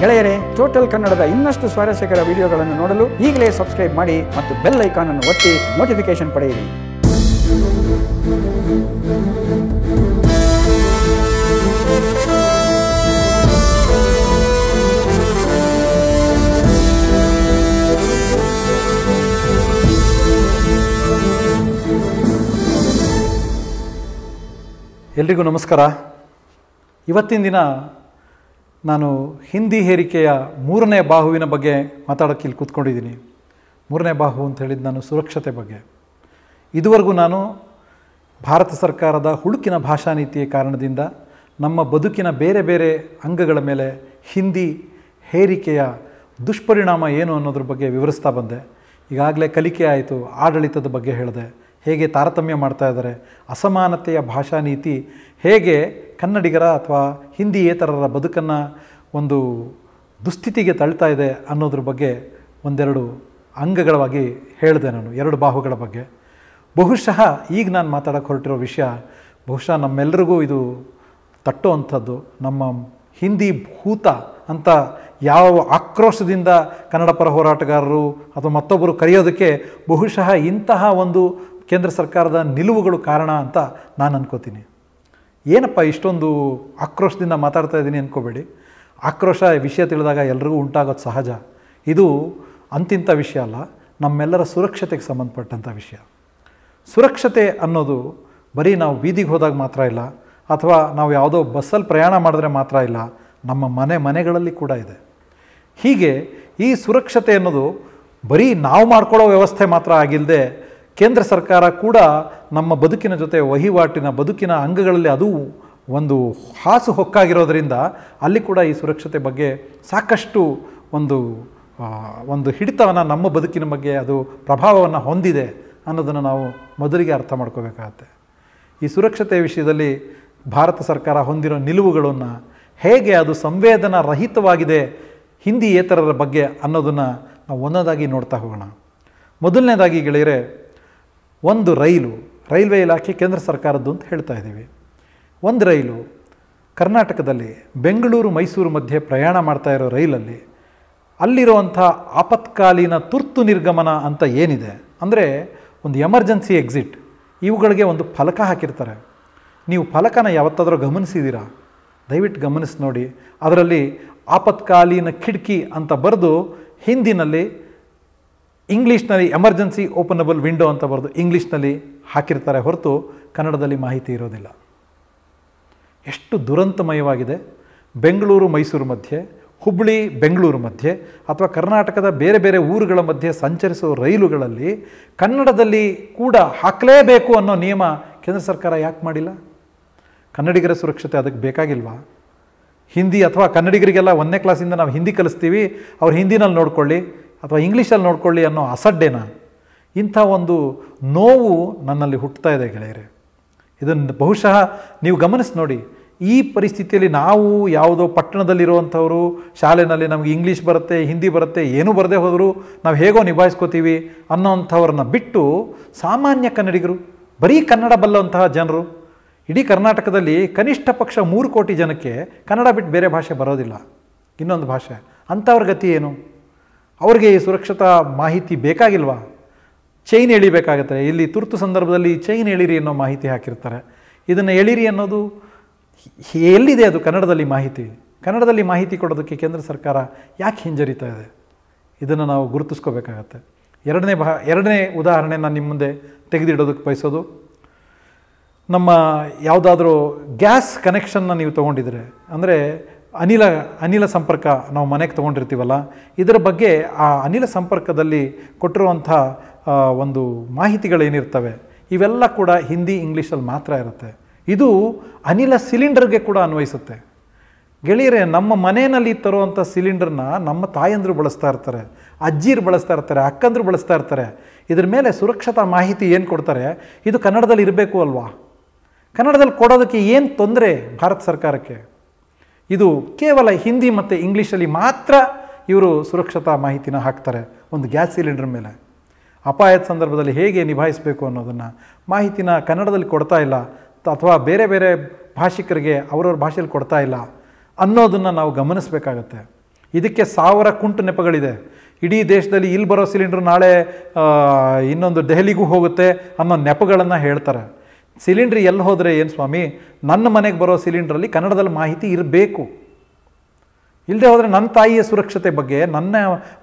ಗೆಳೆಯರೇ ಟೋಟಲ್ ಕನ್ನಡದ ಇನ್ನಷ್ಟು ಸ್ವಾರಸ್ಯಕರ ವಿಡಿಯೋಗಳನ್ನು ನೋಡಲು ಈಗಲೇ ಸಬ್ಸ್ಕ್ರೈಬ್ ಮಾಡಿ ಮತ್ತು ಬೆಲ್ ಐಕಾನ್ ಅನ್ನು ಒತ್ತಿ ನೋಟಿಫಿಕೇಶನ್ ಪಡೆಯಿರಿ. ಎಲ್ರಿಗೂ ನಮಸ್ಕಾರ. ಇವತ್ತಿನ ದಿನ ನಾನು ಹಿಂದಿ ಹೇರಿಕೆಯ ಮೂರನೇ ಬಾಹುವಿನ ಬಗ್ಗೆ ಮಾತಾಡೋಕ್ಕೆ ಇಲ್ಲಿ ಕೂತ್ಕೊಂಡಿದ್ದೀನಿ. ಮೂರನೇ ಬಾಹು ಅಂತ ಹೇಳಿದ್ದು ನಾನು ಸುರಕ್ಷತೆ ಬಗ್ಗೆ. ಇದುವರೆಗೂ ನಾನು ಭಾರತ ಸರ್ಕಾರದ ಹುಡುಕಿನ ಭಾಷಾ ನೀತಿಯ ಕಾರಣದಿಂದ ನಮ್ಮ ಬದುಕಿನ ಬೇರೆ ಬೇರೆ ಅಂಗಗಳ ಮೇಲೆ ಹಿಂದಿ ಹೇರಿಕೆಯ ದುಷ್ಪರಿಣಾಮ ಏನು ಅನ್ನೋದ್ರ ಬಗ್ಗೆ ವಿವರಿಸ್ತಾ ಬಂದೆ. ಈಗಾಗಲೇ ಕಲಿಕೆ ಆಯಿತು, ಆಡಳಿತದ ಬಗ್ಗೆ ಹೇಳಿದೆ. ಹೇಗೆ ತಾರತಮ್ಯ ಮಾಡ್ತಾ ಇದ್ದಾರೆ, ಅಸಮಾನತೆಯ ಭಾಷಾ ನೀತಿ ಹೇಗೆ ಕನ್ನಡಿಗರ ಅಥವಾ ಹಿಂದಿಯೇತರರ ಬದುಕನ್ನು ಒಂದು ದುಸ್ಥಿತಿಗೆ ತಳ್ತಾ ಇದೆ ಅನ್ನೋದ್ರ ಬಗ್ಗೆ ಒಂದೆರಡು ಅಂಗಗಳವಾಗಿ ಹೇಳಿದೆ ನಾನು, ಎರಡು ಬಾಹುಗಳ ಬಗ್ಗೆ. ಬಹುಶಃ ಈಗ ನಾನು ಮಾತಾಡೋಕ್ಕೆ ಹೊರಟಿರೋ ವಿಷಯ, ಬಹುಶಃ ನಮ್ಮೆಲ್ಲರಿಗೂ ಇದು ತಟ್ಟುವಂಥದ್ದು. ನಮ್ಮ ಹಿಂದಿ ಭೂತ ಅಂತ ಯಾವ ಆಕ್ರೋಶದಿಂದ ಕನ್ನಡ ಪರ ಹೋರಾಟಗಾರರು ಅಥವಾ ಮತ್ತೊಬ್ಬರು ಕರೆಯೋದಕ್ಕೆ ಬಹುಶಃ ಇಂತಹ ಒಂದು ಕೇಂದ್ರ ಸರ್ಕಾರದ ನಿಲುವುಗಳು ಕಾರಣ ಅಂತ ನಾನು ಅನ್ಕೋತೀನಿ. ಏನಪ್ಪ ಇಷ್ಟೊಂದು ಆಕ್ರೋಶದಿಂದ ಮಾತಾಡ್ತಾ ಇದ್ದೀನಿ ಅಂದ್ಕೋಬೇಡಿ ಆಕ್ರೋಶ ವಿಷಯ ತಿಳಿದಾಗ ಎಲ್ರಿಗೂ ಉಂಟಾಗೋದು ಸಹಜ. ಇದು ಅಂತಿಂಥ ವಿಷಯ ಅಲ್ಲ, ನಮ್ಮೆಲ್ಲರ ಸುರಕ್ಷತೆಗೆ ಸಂಬಂಧಪಟ್ಟಂಥ ವಿಷಯ. ಸುರಕ್ಷತೆ ಅನ್ನೋದು ಬರೀ ನಾವು ಬೀದಿಗೆ ಹೋದಾಗ ಮಾತ್ರ ಇಲ್ಲ, ಅಥವಾ ನಾವು ಯಾವುದೋ ಬಸ್ಸಲ್ಲಿ ಪ್ರಯಾಣ ಮಾಡಿದ್ರೆ ಮಾತ್ರ ಇಲ್ಲ, ನಮ್ಮ ಮನೆ ಮನೆಗಳಲ್ಲಿ ಕೂಡ ಇದೆ. ಹೀಗೆ ಈ ಸುರಕ್ಷತೆ ಅನ್ನೋದು ಬರೀ ನಾವು ಮಾಡ್ಕೊಳ್ಳೋ ವ್ಯವಸ್ಥೆ ಮಾತ್ರ ಆಗಿಲ್ಲದೆ ಕೇಂದ್ರ ಸರ್ಕಾರ ಕೂಡ ನಮ್ಮ ಬದುಕಿನ ಜೊತೆ ವಹಿವಾಟಿನ ಬದುಕಿನ ಅಂಗಗಳಲ್ಲಿ ಅದು ಒಂದು ಹಾಸು ಹೊಕ್ಕಾಗಿರೋದ್ರಿಂದ ಅಲ್ಲಿ ಕೂಡ ಈ ಸುರಕ್ಷತೆ ಬಗ್ಗೆ ಸಾಕಷ್ಟು ಒಂದು ಒಂದು ಹಿಡಿತವನ್ನು ನಮ್ಮ ಬದುಕಿನ ಬಗ್ಗೆ ಅದು ಪ್ರಭಾವವನ್ನು ಹೊಂದಿದೆ ಅನ್ನೋದನ್ನು ನಾವು ಮೊದಲಿಗೆ ಅರ್ಥ ಮಾಡ್ಕೋಬೇಕಾಗತ್ತೆ. ಈ ಸುರಕ್ಷತೆ ವಿಷಯದಲ್ಲಿ ಭಾರತ ಸರ್ಕಾರ ಹೊಂದಿರೋ ನಿಲುವುಗಳನ್ನು ಹೇಗೆ ಅದು ಸಂವೇದನಾ ರಹಿತವಾಗಿದೆ ಹಿಂದಿಯೇತರರ ಬಗ್ಗೆ ಅನ್ನೋದನ್ನು ನಾವು ಒಂದೊಂದಾಗಿ ನೋಡ್ತಾ ಹೋಗೋಣ. ಮೊದಲನೇದಾಗಿ ಗೆಳೆಯರೆ ಒಂದು ರೈಲು, ರೈಲ್ವೆ ಇಲಾಖೆ ಕೇಂದ್ರ ಸರ್ಕಾರದ್ದು ಅಂತ ಹೇಳ್ತಾ ಇದ್ದೀವಿ. ಒಂದು ರೈಲು ಕರ್ನಾಟಕದಲ್ಲಿ ಬೆಂಗಳೂರು, ಮೈಸೂರು ಮಧ್ಯೆ ಪ್ರಯಾಣ ಮಾಡ್ತಾ ಇರೋ ರೈಲಲ್ಲಿ ಅಲ್ಲಿರುವಂಥ ಆಪತ್ಕಾಲೀನ ತುರ್ತು ನಿರ್ಗಮನ ಅಂತ ಏನಿದೆ? ಅಂದರೆ ಒಂದು ಎಮರ್ಜೆನ್ಸಿ ಎಕ್ಸಿಟ್. ಇವುಗಳಿಗೆ ಒಂದು ಫಲಕ ಹಾಕಿರ್ತಾರೆ. ನೀವು ಫಲಕನ ಯಾವತ್ತಾದರೂ ಗಮನಿಸಿದ್ದೀರಾ? ದಯವಿಟ್ಟು ಗಮನಿಸಿ ನೋಡಿ. ಅದರಲ್ಲಿ ಆಪತ್ಕಾಲೀನ ಕಿಟಕಿ ಅಂತ ಬರೆದು ಹಿಂದಿನಲ್ಲಿ ಇಂಗ್ಲೀಷ್ನಲ್ಲಿ ಎಮರ್ಜೆನ್ಸಿ ಓಪನಬಲ್ ವಿಂಡೋ ಅಂತ ಬರೆದು ಇಂಗ್ಲೀಷ್ನಲ್ಲಿ ಹಾಕಿರ್ತಾರೆ ಹೊರತು ಕನ್ನಡದಲ್ಲಿ ಮಾಹಿತಿ ಇರೋದಿಲ್ಲ. ಎಷ್ಟು ದುರಂತಮಯವಾಗಿದೆ. ಬೆಂಗಳೂರು, ಮೈಸೂರು ಮಧ್ಯೆ ಹುಬ್ಬಳ್ಳಿ ಬೆಂಗಳೂರು ಮಧ್ಯೆ ಅಥವಾ ಕರ್ನಾಟಕದ ಬೇರೆ ಬೇರೆ ಊರುಗಳ ಮಧ್ಯೆ ಸಂಚರಿಸುವ ರೈಲುಗಳಲ್ಲಿ ಕನ್ನಡದಲ್ಲಿ ಕೂಡ ಹಾಕಲೇಬೇಕು ಅನ್ನೋ ನಿಯಮ ಕೇಂದ್ರ ಸರ್ಕಾರ ಯಾಕೆ ಮಾಡಿಲ್ಲ? ಕನ್ನಡಿಗರ ಸುರಕ್ಷತೆ ಅದಕ್ಕೆ ಬೇಕಾಗಿಲ್ವಾ? ಹಿಂದಿ ಅಥವಾ ಕನ್ನಡಿಗರಿಗೆಲ್ಲ ಒಂದನೇ ಕ್ಲಾಸಿಂದ ನಾವು ಹಿಂದಿ ಕಲಿಸ್ತೀವಿ, ಅವ್ರು ಹಿಂದಿನಲ್ಲಿ ನೋಡ್ಕೊಳ್ಳಿ ಅಥವಾ ಇಂಗ್ಲೀಷಲ್ಲಿ ನೋಡ್ಕೊಳ್ಳಿ ಅನ್ನೋ ಅಸಡ್ಡೆನ, ಇಂಥ ಒಂದು ನೋವು ನನ್ನಲ್ಲಿ ಹುಟ್ಟುತ್ತಾ ಇದೆ ಗೆಳೆಯರೆ. ಇದನ್ನು ಬಹುಶಃ ನೀವು ಗಮನಿಸಿ ನೋಡಿ, ಈ ಪರಿಸ್ಥಿತಿಯಲ್ಲಿ ನಾವು ಯಾವುದೋ ಪಟ್ಟಣದಲ್ಲಿರುವಂಥವರು, ಶಾಲೆಯಲ್ಲಿ ನಮಗೆ ಇಂಗ್ಲೀಷ್ ಬರುತ್ತೆ, ಹಿಂದಿ ಬರುತ್ತೆ, ಏನೂ ಬರದೇ ಹೋದರೂ ನಾವು ಹೇಗೋ ನಿಭಾಯಿಸ್ಕೋತೀವಿ ಅನ್ನೋಂಥವ್ರನ್ನ ಬಿಟ್ಟು ಸಾಮಾನ್ಯ ಕನ್ನಡಿಗರು, ಬರೀ ಕನ್ನಡ ಬಲ್ಲವಂತಹ ಜನರು, ಇಡೀ ಕರ್ನಾಟಕದಲ್ಲಿ ಕನಿಷ್ಠ ಪಕ್ಷ ಮೂರು ಕೋಟಿ ಜನಕ್ಕೆ ಕನ್ನಡ ಬಿಟ್ಟು ಬೇರೆ ಭಾಷೆ ಬರೋದಿಲ್ಲ. ಇನ್ನೊಂದು ಭಾಷೆ, ಅಂಥವ್ರ ಗತಿ ಏನು? ಅವ್ರಿಗೆ ಈ ಸುರಕ್ಷತಾ ಮಾಹಿತಿ ಬೇಕಾಗಿಲ್ವಾ? ಚೈನ್ ಎಳಿಬೇಕಾಗತ್ತೆ. ಇಲ್ಲಿ ತುರ್ತು ಸಂದರ್ಭದಲ್ಲಿ ಚೈನ್ ಎಳಿರಿ ಅನ್ನೋ ಮಾಹಿತಿ ಹಾಕಿರ್ತಾರೆ. ಇದನ್ನು ಎಳಿರಿ ಅನ್ನೋದು ಎಲ್ಲಿದೆ ಅದು ಕನ್ನಡದಲ್ಲಿ ಮಾಹಿತಿ? ಕನ್ನಡದಲ್ಲಿ ಮಾಹಿತಿ ಕೊಡೋದಕ್ಕೆ ಕೇಂದ್ರ ಸರ್ಕಾರ ಯಾಕೆ ಹಿಂಜರಿತಾ ಇದೆ? ಇದನ್ನು ನಾವು ಗುರುತಿಸ್ಕೋಬೇಕಾಗತ್ತೆ. ಎರಡನೇ ಭಾ ಎರಡನೇ ಉದಾಹರಣೆ ನಾನು ನಿಮ್ಮ ಮುಂದೆ ತೆಗೆದಿಡೋದಕ್ಕೆ ಬಯಸೋದು. ನಮ್ಮ ಯಾವುದಾದ್ರೂ ಗ್ಯಾಸ್ ಕನೆಕ್ಷನ್ನ ನೀವು ತೊಗೊಂಡಿದ್ರೆ, ಅಂದರೆ ಅನಿಲ ಅನಿಲ ಸಂಪರ್ಕ ನಾವು ಮನೆಗೆ ತೊಗೊಂಡಿರ್ತೀವಲ್ಲ, ಇದರ ಬಗ್ಗೆ ಆ ಅನಿಲ ಸಂಪರ್ಕದಲ್ಲಿ ಕೊಟ್ಟಿರುವಂಥ ಒಂದು ಮಾಹಿತಿಗಳೇನಿರ್ತವೆ, ಇವೆಲ್ಲ ಕೂಡ ಹಿಂದಿ ಇಂಗ್ಲೀಷಲ್ಲಿ ಮಾತ್ರ ಇರುತ್ತೆ. ಇದು ಅನಿಲ ಸಿಲಿಂಡರ್ಗೆ ಕೂಡ ಅನ್ವಯಿಸುತ್ತೆ. ಗೆಳೆಯರೆ, ನಮ್ಮ ಮನೆಯಲ್ಲಿ ತರುವಂಥ ಸಿಲಿಂಡರ್ನ ನಮ್ಮ ತಾಯಂದರು ಬಳಸ್ತಾ ಇರ್ತಾರೆ ಅಜ್ಜಿರು ಬಳಸ್ತಾ ಇರ್ತಾರೆ, ಅಕ್ಕಂದರು ಬಳಸ್ತಾ ಇರ್ತಾರೆ. ಇದ್ರ ಮೇಲೆ ಸುರಕ್ಷತಾ ಮಾಹಿತಿ ಏನು ಕೊಡ್ತಾರೆ? ಇದು ಕನ್ನಡದಲ್ಲಿ ಇರಬೇಕು ಅಲ್ವಾ? ಕನ್ನಡದಲ್ಲಿ ಕೊಡೋದಕ್ಕೆ ಏನು ತೊಂದರೆ ಭಾರತ ಸರ್ಕಾರಕ್ಕೆ? ಇದು ಕೇವಲ ಹಿಂದಿ ಮತ್ತು ಇಂಗ್ಲೀಷಲ್ಲಿ ಮಾತ್ರ ಇವರು ಸುರಕ್ಷತಾ ಮಾಹಿತಿನ ಹಾಕ್ತಾರೆ ಒಂದು ಗ್ಯಾಸ್ ಸಿಲಿಂಡರ್ ಮೇಲೆ. ಅಪಾಯದ ಸಂದರ್ಭದಲ್ಲಿ ಹೇಗೆ ನಿಭಾಯಿಸಬೇಕು ಅನ್ನೋದನ್ನು ಮಾಹಿತಿನ ಕನ್ನಡದಲ್ಲಿ ಕೊಡ್ತಾ ಇಲ್ಲ. ಅಥವಾ ಬೇರೆ ಬೇರೆ ಭಾಷಿಕರಿಗೆ ಅವರವ್ರ ಭಾಷೆಯಲ್ಲಿ ಕೊಡ್ತಾ ಇಲ್ಲ ಅನ್ನೋದನ್ನು ನಾವು ಗಮನಿಸಬೇಕಾಗತ್ತೆ. ಇದಕ್ಕೆ ಸಾವಿರ ಕುಂಟು ನೆಪಗಳಿದೆ. ಇಡೀ ದೇಶದಲ್ಲಿ ಇಲ್ಲಿ ಬರೋ ಸಿಲಿಂಡ್ರ್ ನಾಳೆ ಇನ್ನೊಂದು ದೆಹಲಿಗೂ ಹೋಗುತ್ತೆ ಅನ್ನೋ ನೆಪಗಳನ್ನು ಹೇಳ್ತಾರೆ. ಸಿಲಿಂಡ್ರ್ ಎಲ್ಲಿ ಹೋದರೆ ಏನು ಸ್ವಾಮಿ? ನನ್ನ ಮನೆಗೆ ಬರೋ ಸಿಲಿಂಡ್ರಲ್ಲಿ ಕನ್ನಡದಲ್ಲಿ ಮಾಹಿತಿ ಇರಬೇಕು. ಇಲ್ಲದೆ ಹೋದರೆ ನನ್ನ ತಾಯಿಯ ಸುರಕ್ಷತೆ ಬಗ್ಗೆ, ನನ್ನ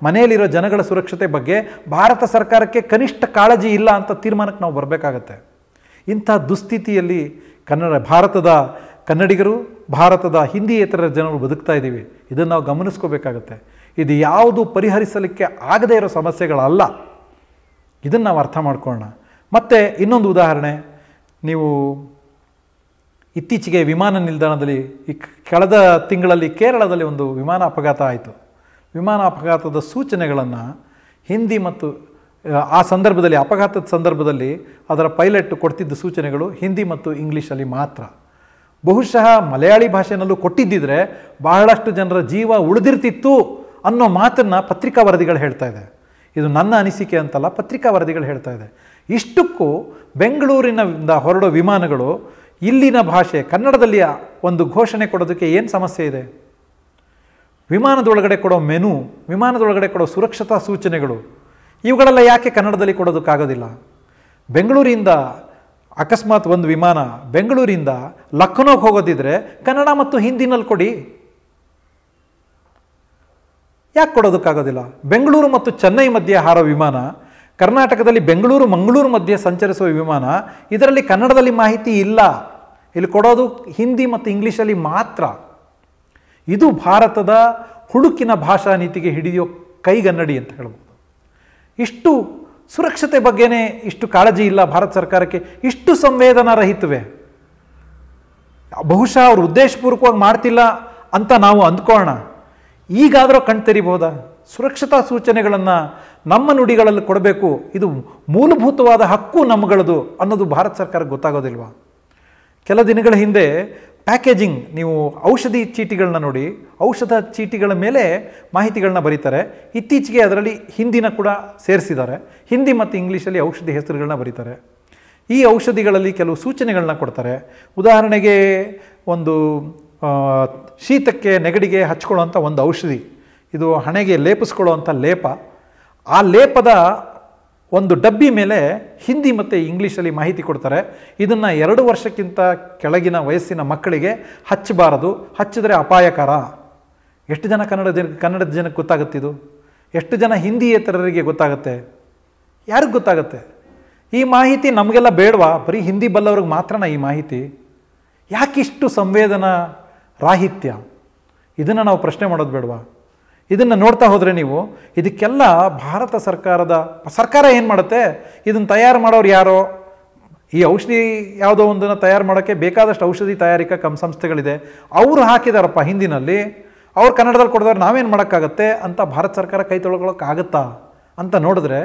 ಮನೆಯಲ್ಲಿರೋ ಜನಗಳ ಸುರಕ್ಷತೆ ಬಗ್ಗೆ ಭಾರತ ಸರ್ಕಾರಕ್ಕೆ ಕನಿಷ್ಠ ಕಾಳಜಿ ಇಲ್ಲ ಅಂತ ತೀರ್ಮಾನಕ್ಕೆ ನಾವು ಬರಬೇಕಾಗತ್ತೆ. ಇಂಥ ದುಸ್ಥಿತಿಯಲ್ಲಿ ಕನ್ನಡ, ಭಾರತದ ಕನ್ನಡಿಗರು, ಭಾರತದ ಹಿಂದಿಯೇತರ ಜನರು ಬದುಕ್ತಾ ಇದ್ದೀವಿ. ಇದನ್ನು ನಾವು ಗಮನಿಸ್ಕೋಬೇಕಾಗತ್ತೆ. ಇದು ಯಾವುದು ಪರಿಹರಿಸಲಿಕ್ಕೆ ಆಗದೇ ಇರೋ ಸಮಸ್ಯೆಗಳಲ್ಲ. ಇದನ್ನು ನಾವು ಅರ್ಥ ಮಾಡ್ಕೊಳ್ಳೋಣ. ಮತ್ತು ಇನ್ನೊಂದು ಉದಾಹರಣೆ. ನೀವು ಇತ್ತೀಚೆಗೆ ವಿಮಾನ ನಿಲ್ದಾಣದಲ್ಲಿ, ಈ ಕಳೆದ ತಿಂಗಳಲ್ಲಿ ಕೇರಳದಲ್ಲಿ ಒಂದು ವಿಮಾನ ಅಪಘಾತ ಆಯಿತು. ವಿಮಾನ ಅಪಘಾತದ ಸೂಚನೆಗಳನ್ನು ಹಿಂದಿ ಮತ್ತು, ಆ ಸಂದರ್ಭದಲ್ಲಿ, ಅಪಘಾತದ ಸಂದರ್ಭದಲ್ಲಿ ಅದರ ಪೈಲಟ್ ಕೊಡ್ತಿದ್ದ ಸೂಚನೆಗಳು ಹಿಂದಿ ಮತ್ತು ಇಂಗ್ಲೀಷಲ್ಲಿ ಮಾತ್ರ. ಬಹುಶಃ ಮಲಯಾಳಿ ಭಾಷೆಯಲ್ಲೂ ಕೊಟ್ಟಿದ್ದಿದ್ರೆ ಬಹಳಷ್ಟು ಜನರ ಜೀವ ಉಳಿದಿರ್ತಿತ್ತು ಅನ್ನೋ ಮಾತನ್ನು ಪತ್ರಿಕಾ ವರದಿಗಳು ಹೇಳ್ತಾ ಇದೆ. ಇದು ನನ್ನ ಅನಿಸಿಕೆ ಅಂತಲ್ಲ, ಪತ್ರಿಕಾ ವರದಿಗಳು ಹೇಳ್ತಾ ಇದೆ. ಇಷ್ಟಕ್ಕೂ ಬೆಂಗಳೂರಿನಿಂದ ಹೊರಡೋ ವಿಮಾನಗಳು ಇಲ್ಲಿನ ಭಾಷೆ, ಕನ್ನಡದಲ್ಲಿ ಒಂದು ಘೋಷಣೆ ಕೊಡೋದಕ್ಕೆ ಏನು ಸಮಸ್ಯೆ ಇದೆ? ವಿಮಾನದೊಳಗಡೆ ಕೊಡೋ ಮೆನು, ವಿಮಾನದೊಳಗಡೆ ಕೊಡೋ ಸುರಕ್ಷತಾ ಸೂಚನೆಗಳು, ಇವುಗಳೆಲ್ಲ ಯಾಕೆ ಕನ್ನಡದಲ್ಲಿ ಕೊಡೋದಕ್ಕಾಗೋದಿಲ್ಲ? ಬೆಂಗಳೂರಿಂದ ಅಕಸ್ಮಾತ್ ಒಂದು ವಿಮಾನ ಬೆಂಗಳೂರಿಂದ ಲಕ್ನೋಗೆ ಹೋಗೋದಿದ್ರೆ ಕನ್ನಡ ಮತ್ತು ಹಿಂದಿನಲ್ಲಿ ಕೊಡಿ. ಯಾಕೆ ಕೊಡೋದಕ್ಕಾಗೋದಿಲ್ಲ? ಬೆಂಗಳೂರು ಮತ್ತು ಚೆನ್ನೈ ಮಧ್ಯೆ ಹಾರೋ ವಿಮಾನ ಕರ್ನಾಟಕದಲ್ಲಿ ಬೆಂಗಳೂರು, ಮಂಗಳೂರು ಮಧ್ಯೆ ಸಂಚರಿಸುವ ವಿಮಾನ, ಇದರಲ್ಲಿ ಕನ್ನಡದಲ್ಲಿ ಮಾಹಿತಿ ಇಲ್ಲ. ಇಲ್ಲಿ ಕೊಡೋದು ಹಿಂದಿ ಮತ್ತು ಇಂಗ್ಲೀಷಲ್ಲಿ ಮಾತ್ರ. ಇದು ಭಾರತದ ಹುಡುಕಿನ ಭಾಷಾ ನೀತಿಗೆ ಹಿಡಿಯೋ ಕೈಗನ್ನಡಿ ಅಂತ ಹೇಳ್ಬೋದು. ಇಷ್ಟು ಸುರಕ್ಷತೆ ಬಗ್ಗೆನೇ ಇಷ್ಟು ಕಾಳಜಿ ಇಲ್ಲ ಭಾರತ ಸರ್ಕಾರಕ್ಕೆ. ಇಷ್ಟು ಸಂವೇದನಾ ರಹಿತವೇ. ಬಹುಶಃ ಅವರು ಉದ್ದೇಶಪೂರ್ವಕವಾಗಿ ಮಾಡ್ತಿಲ್ಲ ಅಂತ ನಾವು ಅಂದ್ಕೋಣ ಈಗಾದರೂ ಕಣ್ ತೆರಿಬಹುದಾ ಸುರಕ್ಷತಾ ಸೂಚನೆಗಳನ್ನು ನಮ್ಮ ನುಡಿಗಳಲ್ಲಿ ಕೊಡಬೇಕು. ಇದು ಮೂಲಭೂತವಾದ ಹಕ್ಕು ನಮ್ಮಗಳದು ಅನ್ನೋದು ಭಾರತ ಸರ್ಕಾರಕ್ಕೆ ಗೊತ್ತಾಗೋದಿಲ್ವಾ? ಕೆಲ ದಿನಗಳ ಹಿಂದೆ ಪ್ಯಾಕೇಜಿಂಗ್, ನೀವು ಔಷಧಿ ಚೀಟಿಗಳನ್ನ ನೋಡಿ, ಔಷಧ ಚೀಟಿಗಳ ಮೇಲೆ ಮಾಹಿತಿಗಳನ್ನ ಬರೀತಾರೆ. ಇತ್ತೀಚೆಗೆ ಅದರಲ್ಲಿ ಹಿಂದಿನ ಕೂಡ ಸೇರಿಸಿದ್ದಾರೆ. ಹಿಂದಿ ಮತ್ತು ಇಂಗ್ಲೀಷಲ್ಲಿ ಔಷಧಿ ಹೆಸರುಗಳನ್ನ ಬರೀತಾರೆ. ಈ ಔಷಧಿಗಳಲ್ಲಿ ಕೆಲವು ಸೂಚನೆಗಳನ್ನ ಕೊಡ್ತಾರೆ. ಉದಾಹರಣೆಗೆ ಒಂದು ಶೀತಕ್ಕೆ ನೆಗಡಿಗೆ ಹಚ್ಕೊಳ್ಳೋಂಥ ಒಂದು ಔಷಧಿ. ಇದು ಹಣೆಗೆ ಲೇಪಿಸ್ಕೊಳ್ಳುವಂಥ ಲೇಪ. ಆ ಲೇಪದ ಒಂದು ಡಬ್ಬಿ ಮೇಲೆ ಹಿಂದಿ ಮತ್ತು ಇಂಗ್ಲೀಷಲ್ಲಿ ಮಾಹಿತಿ ಕೊಡ್ತಾರೆ. ಇದನ್ನು ಎರಡು ವರ್ಷಕ್ಕಿಂತ ಕೆಳಗಿನ ವಯಸ್ಸಿನ ಮಕ್ಕಳಿಗೆ ಹಚ್ಚಬಾರದು. ಹಚ್ಚಿದ್ರೆ ಅಪಾಯಕರ. ಎಷ್ಟು ಜನ ಕನ್ನಡ ಜನ ಕನ್ನಡದ ಜನಕ್ಕೆ ಗೊತ್ತಾಗುತ್ತಿದು ಎಷ್ಟು ಜನ ಹಿಂದಿಯೇತರರಿಗೆ ಗೊತ್ತಾಗುತ್ತೆ? ಯಾರಿಗೆ ಗೊತ್ತಾಗುತ್ತೆ? ಈ ಮಾಹಿತಿ ನಮಗೆಲ್ಲ ಬೇಡವಾ? ಬರೀ ಹಿಂದಿ ಬಲ್ಲವ್ರಿಗೆ ಮಾತ್ರನ ಈ ಮಾಹಿತಿ? ಯಾಕಿಷ್ಟು ಸಂವೇದನಾ ರಾಹಿತ್ಯ? ಇದನ್ನು ನಾವು ಪ್ರಶ್ನೆ ಮಾಡೋದು ಬೇಡವಾ? ಇದನ್ನು ನೋಡ್ತಾ ಹೋದರೆ ನೀವು ಇದಕ್ಕೆಲ್ಲ ಭಾರತ ಸರ್ಕಾರದ, ಸರ್ಕಾರ ಏನು ಮಾಡುತ್ತೆ? ಇದನ್ನು ತಯಾರು ಮಾಡೋರು ಯಾರೋ? ಈ ಔಷಧಿ ಯಾವುದೋ ಒಂದನ್ನು ತಯಾರು ಮಾಡೋಕ್ಕೆ ಬೇಕಾದಷ್ಟು ಔಷಧಿ ತಯಾರಿಕಾ ಕಂ ಸಂಸ್ಥೆಗಳಿದೆ. ಅವರು ಹಾಕಿದಾರಪ್ಪ ಹಿಂದಿನಲ್ಲಿ, ಅವ್ರು ಕನ್ನಡದಲ್ಲಿ ಕೊಡಿದವ್ರು ನಾವೇನು ಮಾಡೋಕ್ಕಾಗತ್ತೆ ಅಂತ ಭಾರತ ಸರ್ಕಾರ ಕೈ ತೊಳ್ಕೊಳ್ಳೋಕ್ಕಾಗತ್ತಾ ಅಂತ ನೋಡಿದ್ರೆ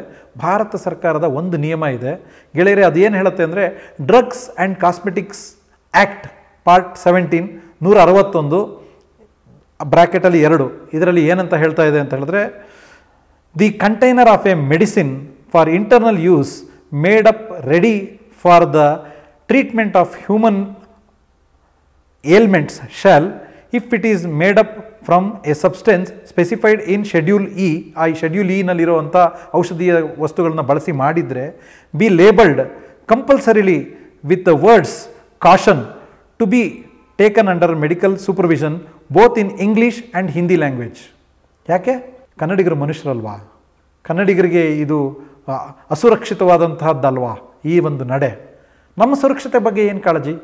ಭಾರತ ಸರ್ಕಾರದ ಒಂದು ನಿಯಮ ಇದೆ. ಗೆಳೆಯರೆ, ಅದೇನು ಹೇಳುತ್ತೆ ಅಂದರೆ drugs and cosmetics act part seventeen ನೂರ ಅರವತ್ತೊಂದು ಬ್ರ್ಯಾಕೆಟಲ್ಲಿ ಎರಡು. ಇದರಲ್ಲಿ ಏನಂತ ಹೇಳ್ತಾ ಇದೆ ಅಂತ ಹೇಳಿದ್ರೆ, the container of a medicine for internal use made up ready for the treatment of human ailments shall if it is made up from a substance specified in schedule E. ಆ ಶೆಡ್ಯೂಲ್ ಇ ನಲ್ಲಿರುವಂಥ ಔಷಧೀಯ ವಸ್ತುಗಳನ್ನ ಬಳಸಿ ಮಾಡಿದರೆ, be labelled compulsorily with the words caution to be taken under medical supervision both in English and Hindi language ಯಾಕೆ? ಕನ್ನಡಿಗರು ಮನುಷ್ಯರಲ್ವಾ? ಕನ್ನಡಿಗರಿಗೆ ಇದು ಅಸುರಕ್ಷಿತವಾದಂತಹದ್ದಲ್ವಾ? ಈ ಒಂದು ನಡೆ. ನಮ್ಮ ಸುರಕ್ಷತೆ ಬಗ್ಗೆ ಏನು ಕಾಳಜಿ?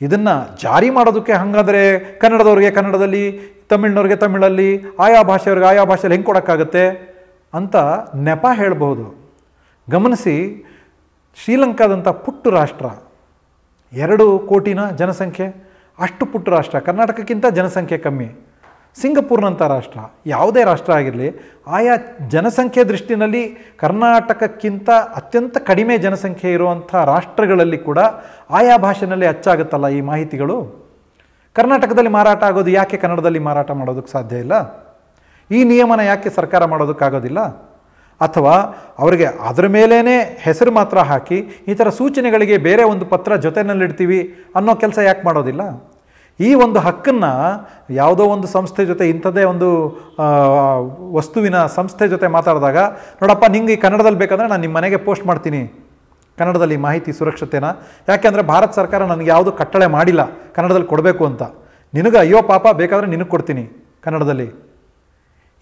ಇದನ್ನು ಜಾರಿ ಮಾಡೋದಕ್ಕೆ ಹಾಗಾದರೆ ಕನ್ನಡದವ್ರಿಗೆ ಕನ್ನಡದಲ್ಲಿ, ತಮಿಳ್ನವ್ರಿಗೆ ತಮಿಳಲ್ಲಿ, ಆಯಾ ಭಾಷೆಯವ್ರಿಗೆ ಆಯಾ ಭಾಷೆಯಲ್ಲಿ ಹೆಂಗೆ ಕೊಡೋಕ್ಕಾಗತ್ತೆ ಅಂತ ನೆಪ ಹೇಳಬಹುದು. ಗಮನಿಸಿ ಶ್ರೀಲಂಕಾದಂಥ ಪುಟ್ಟು ರಾಷ್ಟ್ರ, ಎರಡು ಕೋಟಿನ ಜನಸಂಖ್ಯೆ. ಅಷ್ಟು ಪುಟ್ಟ ರಾಷ್ಟ್ರ. ಕರ್ನಾಟಕಕ್ಕಿಂತ ಜನಸಂಖ್ಯೆ ಕಮ್ಮಿ. ಸಿಂಗಪೂರ್ನಂಥ ರಾಷ್ಟ್ರ. ಯಾವುದೇ ರಾಷ್ಟ್ರ ಆಗಿರಲಿ, ಆಯಾ ಜನಸಂಖ್ಯೆ ದೃಷ್ಟಿನಲ್ಲಿ ಕರ್ನಾಟಕಕ್ಕಿಂತ ಅತ್ಯಂತ ಕಡಿಮೆ ಜನಸಂಖ್ಯೆ ಇರುವಂಥ ರಾಷ್ಟ್ರಗಳಲ್ಲಿ ಕೂಡ ಆಯಾ ಭಾಷೆನಲ್ಲಿ ಅಚ್ಚಾಗುತ್ತಲ್ಲ ಈ ಮಾಹಿತಿಗಳು? ಕರ್ನಾಟಕದಲ್ಲಿ ಮಾರಾಟ ಆಗೋದು ಯಾಕೆ, ಕನ್ನಡದಲ್ಲಿ ಮಾರಾಟ ಮಾಡೋದಕ್ಕೆ ಸಾಧ್ಯ ಇಲ್ಲ? ಈ ನಿಯಮನ ಯಾಕೆ ಸರ್ಕಾರ ಮಾಡೋದಕ್ಕಾಗೋದಿಲ್ಲ? ಅಥವಾ ಅವರಿಗೆ ಅದರ ಮೇಲೇ ಹೆಸರು ಮಾತ್ರ ಹಾಕಿ, ಈ ಥರ ಸೂಚನೆಗಳಿಗೆ ಬೇರೆ ಒಂದು ಪತ್ರ ಜೊತೆಯಲ್ಲಿಡ್ತೀವಿ ಅನ್ನೋ ಕೆಲಸ ಯಾಕೆ ಮಾಡೋದಿಲ್ಲ? ಈ ಒಂದು ಹಕ್ಕನ್ನು ಯಾವುದೋ ಒಂದು ಸಂಸ್ಥೆ ಜೊತೆ, ಇಂಥದ್ದೇ ಒಂದು ವಸ್ತುವಿನ ಸಂಸ್ಥೆ ಜೊತೆ ಮಾತಾಡಿದಾಗ, ನೋಡಪ್ಪ, ನಿಂಗೆ ಈ ಕನ್ನಡದಲ್ಲಿ ಬೇಕಂದರೆ ನಾನು ನಿಮ್ಮ ಮನೆಗೆ ಪೋಸ್ಟ್ ಮಾಡ್ತೀನಿ. ಕನ್ನಡದಲ್ಲಿ ಮಾಹಿತಿ ಸುರಕ್ಷತೆನ. ಯಾಕೆಂದರೆ ಭಾರತ ಸರ್ಕಾರ ನನಗೆ ಯಾವುದು ಕಟ್ಟಳೆ ಮಾಡಿಲ್ಲ, ಕನ್ನಡದಲ್ಲಿ ಕೊಡಬೇಕು ಅಂತ. ನಿನಗೆ ಅಯ್ಯೋ ಪಾಪ ಬೇಕಾದರೆ ನಿನಗೆ ಕೊಡ್ತೀನಿ ಕನ್ನಡದಲ್ಲಿ.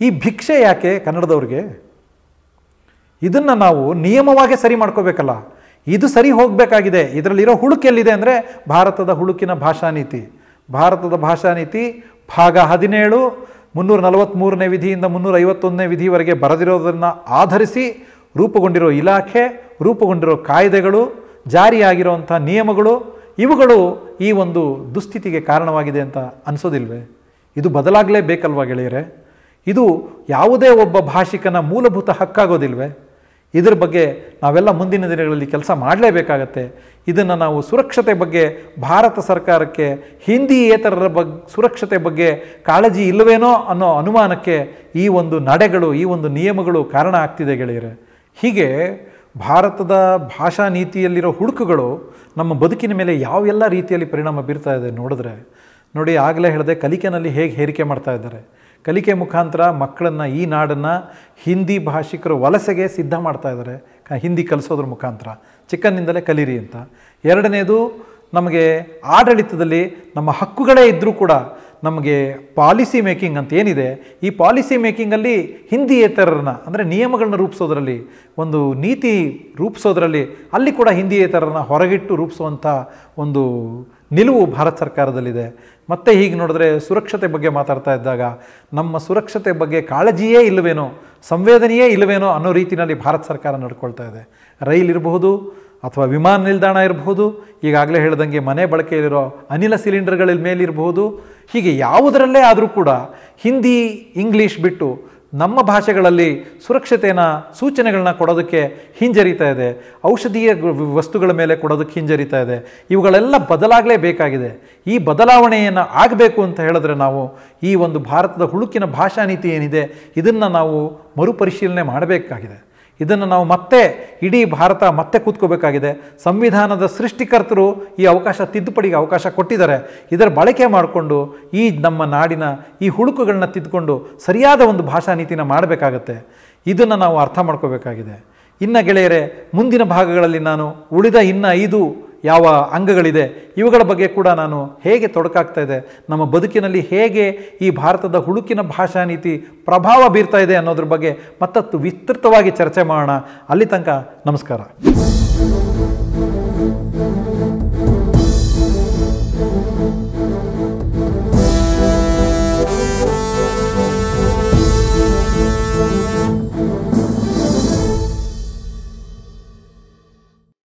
ಈ ಭಿಕ್ಷೆ ಯಾಕೆ ಕನ್ನಡದವ್ರಿಗೆ? ಇದನ್ನು ನಾವು ನಿಯಮವಾಗಿ ಸರಿ ಮಾಡ್ಕೋಬೇಕಲ್ಲ. ಇದು ಸರಿ ಹೋಗಬೇಕಾಗಿದೆ. ಇದರಲ್ಲಿರೋ ಹುಳುಕೆಲ್ಲಿದೆ ಅಂದರೆ ಭಾರತದ ಹುಳುಕಿನ ಭಾಷಾ ನೀತಿ. ಭಾರತದ ಭಾಷಾ ನೀತಿ ಭಾಗ ಹದಿನೇಳು, ಮುನ್ನೂರ ನಲವತ್ತ್ಮೂರನೇ ವಿಧಿಯಿಂದ ಮುನ್ನೂರ ಐವತ್ತೊಂದನೇ ವಿಧಿವರೆಗೆ ಬರೆದಿರೋದನ್ನು ಆಧರಿಸಿ ರೂಪುಗೊಂಡಿರೋ ಇಲಾಖೆ, ರೂಪುಗೊಂಡಿರೋ ಕಾಯ್ದೆಗಳು, ಜಾರಿಯಾಗಿರುವಂಥ ನಿಯಮಗಳು, ಇವುಗಳು ಈ ಒಂದು ದುಸ್ಥಿತಿಗೆ ಕಾರಣವಾಗಿದೆ ಅಂತ ಅನಿಸೋದಿಲ್ವೇ? ಇದು ಬದಲಾಗಲೇಬೇಕಲ್ವಾ ಗೆಳೆಯರೆ? ಇದು ಯಾವುದೇ ಒಬ್ಬ ಭಾಷಿಕನ ಮೂಲಭೂತ ಹಕ್ಕಾಗೋದಿಲ್ವೇ? ಇದ್ರ ಬಗ್ಗೆ ನಾವೆಲ್ಲ ಮುಂದಿನ ದಿನಗಳಲ್ಲಿ ಕೆಲಸ ಮಾಡಲೇಬೇಕಾಗತ್ತೆ. ಇದನ್ನು ನಾವು ಸುರಕ್ಷತೆ ಬಗ್ಗೆ, ಭಾರತ ಸರ್ಕಾರಕ್ಕೆ ಹಿಂದಿಯೇತರರ ಬಗ್, ಸುರಕ್ಷತೆ ಬಗ್ಗೆ ಕಾಳಜಿ ಇಲ್ಲವೇನೋ ಅನ್ನೋ ಅನುಮಾನಕ್ಕೆ ಈ ಒಂದು ನಡೆಗಳು, ಈ ಒಂದು ನಿಯಮಗಳು ಕಾರಣ ಆಗ್ತಿದೆ ಗೆಳೆಯರೆ. ಹೀಗೆ ಭಾರತದ ಭಾಷಾ ನೀತಿಯಲ್ಲಿರೋ ಹುಡುಕುಗಳು ನಮ್ಮ ಬದುಕಿನ ಮೇಲೆ ಯಾವೆಲ್ಲ ರೀತಿಯಲ್ಲಿ ಪರಿಣಾಮ ಬೀರ್ತಾ ಇದೆ ನೋಡಿದ್ರೆ, ನೋಡಿ ಆಗಲೇ ಹೇಳಿದೆ ಕಲಿಕೆನಲ್ಲಿ ಹೇಗೆ ಹೇರಿಕೆ ಮಾಡ್ತಾ ಇದ್ದಾರೆ. ಕಲಿಕೆ ಮುಖಾಂತರ ಮಕ್ಕಳನ್ನು ಈ ನಾಡನ್ನು ಹಿಂದಿ ಭಾಷಿಕರು ವಲಸೆಗೆ ಸಿದ್ಧ ಮಾಡ್ತಾ ಇದ್ದಾರೆ. ಹಿಂದಿ ಕಲಿಸೋದ್ರ ಮುಖಾಂತರ. ಚಿಕ್ಕಂದಿನಿಂದಲೇ ಕಲೀರಿ ಅಂತ. ಎರಡನೇದು, ನಮಗೆ ಆಡಳಿತದಲ್ಲಿ ನಮ್ಮ ಹಕ್ಕುಗಳೇ ಇದ್ದರೂ ಕೂಡ ನಮಗೆ ಪಾಲಿಸಿ ಮೇಕಿಂಗ್ ಅಂತ ಏನಿದೆ, ಈ ಪಾಲಿಸಿ ಮೇಕಿಂಗಲ್ಲಿ ಹಿಂದಿಯೇತರರನ್ನ, ಅಂದರೆ ನಿಯಮಗಳನ್ನ ರೂಪಿಸೋದ್ರಲ್ಲಿ, ಒಂದು ನೀತಿ ರೂಪಿಸೋದ್ರಲ್ಲಿ ಅಲ್ಲಿ ಕೂಡ ಹಿಂದಿಯೇತರರನ್ನ ಹೊರಗಿಟ್ಟು ರೂಪಿಸುವಂಥ ಒಂದು ನಿಲುವು ಭಾರತ ಸರ್ಕಾರದಲ್ಲಿದೆ. ಮತ್ತೆ ಹೀಗೆ ನೋಡಿದ್ರೆ ಸುರಕ್ಷತೆ ಬಗ್ಗೆ ಮಾತಾಡ್ತಾ ಇದ್ದಾಗ ನಮ್ಮ ಸುರಕ್ಷತೆ ಬಗ್ಗೆ ಕಾಳಜಿಯೇ ಇಲ್ಲವೇನೋ, ಸಂವೇದನೆಯೇ ಇಲ್ಲವೇನೋ ಅನ್ನೋ ರೀತಿಯಲ್ಲಿ ಭಾರತ ಸರ್ಕಾರ ನಡ್ಕೊಳ್ತಾ ಇದೆ. ರೈಲ್ ಇರಬಹುದು ಅಥವಾ ವಿಮಾನ ನಿಲ್ದಾಣ ಇರಬಹುದು, ಈಗಾಗಲೇ ಹೇಳ್ದಂಗೆ ಮನೆ ಬಳಕೆಯಲ್ಲಿರೋ ಅನಿಲ ಸಿಲಿಂಡರ್ಗಳ ಮೇಲಿರಬಹುದು, ಹೀಗೆ ಯಾವುದರಲ್ಲೇ ಆದರೂ ಕೂಡ ಹಿಂದಿ, ಇಂಗ್ಲೀಷ್ ಬಿಟ್ಟು ನಮ್ಮ ಭಾಷೆಗಳಲ್ಲಿ ಸುರಕ್ಷತೆನ ಸೂಚನೆಗಳನ್ನ ಕೊಡೋದಕ್ಕೆ ಹಿಂಜರಿತಾ ಇದೆ. ಔಷಧೀಯ ವಸ್ತುಗಳ ಮೇಲೆ ಕೊಡೋದಕ್ಕೆ ಹಿಂಜರಿತಾ ಇದೆ. ಇವುಗಳೆಲ್ಲ ಬದಲಾಗಲೇಬೇಕಾಗಿದೆ ಈ ಬದಲಾವಣೆಯನ್ನು ಆಗಬೇಕು ಅಂತ ಹೇಳಿದ್ರೆ ನಾವು ಈ ಒಂದು ಭಾರತದ ಹುಳುಕಿನ ಭಾಷಾ ನೀತಿ ಏನಿದೆ, ಇದನ್ನು ನಾವು ಮರುಪರಿಶೀಲನೆ ಮಾಡಬೇಕಾಗಿದೆ. ಇದನ್ನು ನಾವು ಮತ್ತೆ ಇಡೀ ಭಾರತ ಮತ್ತೆ ಕೂತ್ಕೋಬೇಕಾಗಿದೆ. ಸಂವಿಧಾನದ ಸೃಷ್ಟಿಕರ್ತರು ಈ ಅವಕಾಶ, ತಿದ್ದುಪಡಿಗೆ ಅವಕಾಶ ಕೊಟ್ಟಿದ್ದಾರೆ. ಇದರ ಬಳಕೆ ಮಾಡಿಕೊಂಡು ಈ ನಮ್ಮ ನಾಡಿನ ಈ ಹುಡುಕುಗಳನ್ನ ತಿದ್ದುಕೊಂಡು ಸರಿಯಾದ ಒಂದು ಭಾಷಾ ನೀತಿನ ಮಾಡಬೇಕಾಗತ್ತೆ. ಇದನ್ನು ನಾವು ಅರ್ಥ ಮಾಡ್ಕೋಬೇಕಾಗಿದೆ. ಇನ್ನು ಗೆಳೆಯರೆ, ಮುಂದಿನ ಭಾಗಗಳಲ್ಲಿ ನಾನು ಉಳಿದ ಇನ್ನು ಐದು ಯಾವ ಅಂಗಗಳಿದೆ, ಇವುಗಳ ಬಗ್ಗೆ ಕೂಡ ನಾನು ಹೇಗೆ ತೊಡಕಾಗ್ತಾ ಇದೆ, ನಮ್ಮ ಬದುಕಿನಲ್ಲಿ ಹೇಗೆ ಈ ಭಾರತದ ಹುಡುಕಿನ ಭಾಷಾ ನೀತಿ ಪ್ರಭಾವ ಬೀರ್ತಾ ಇದೆ ಅನ್ನೋದ್ರ ಬಗ್ಗೆ ಮತ್ತಷ್ಟು ವಿಸ್ತೃತವಾಗಿ ಚರ್ಚೆ ಮಾಡೋಣ. ಅಲ್ಲಿ ತನಕ ನಮಸ್ಕಾರ.